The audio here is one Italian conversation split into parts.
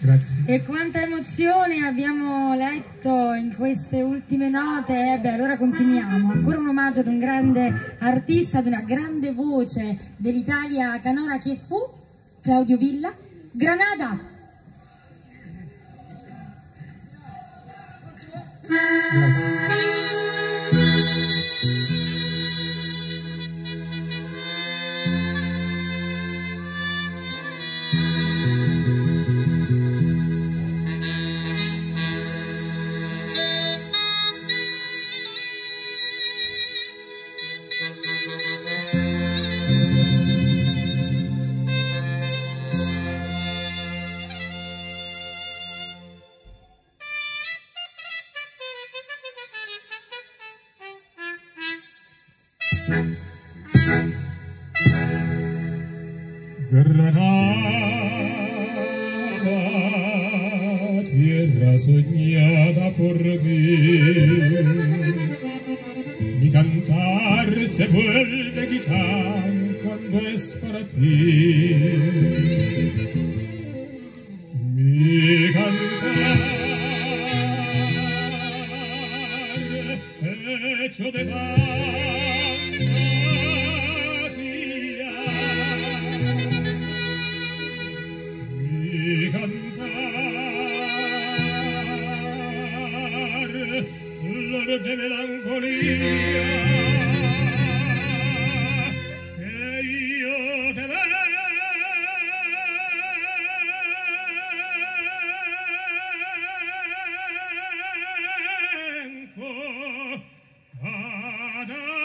Grazie. E quanta emozione abbiamo letto in queste ultime note. Eh beh, allora continuiamo. Ancora un omaggio ad un grande artista, ad una grande voce dell'Italia canora che fu Claudio Villa. Granada! Grazie. Granada, tierra soñada por. Mi cantar se vuelve gitano cuando es para ti. Hecho de fantasía. fondo de melancolía. Father.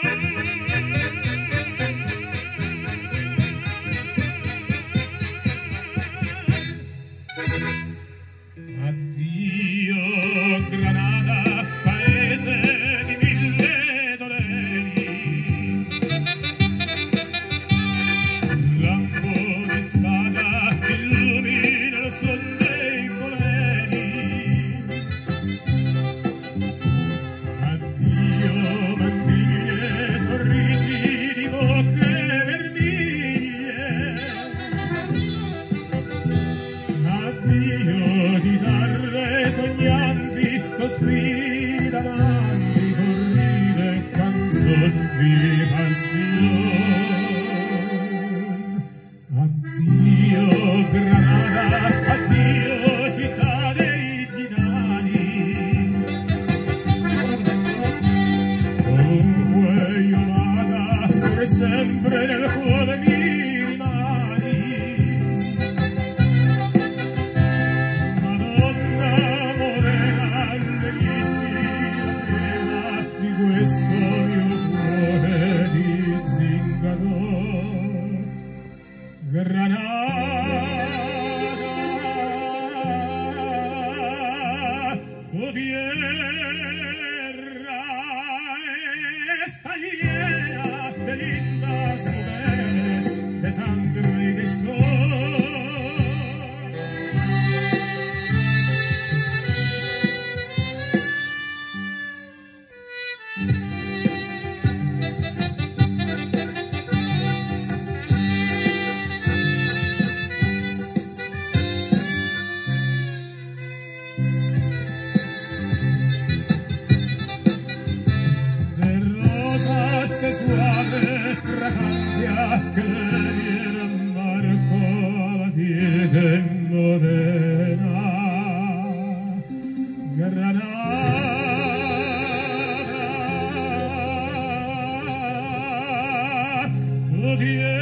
Canzoni di passione. Addio Granada, addio città dei gitani. Sempre virgen morena. Granada, tierra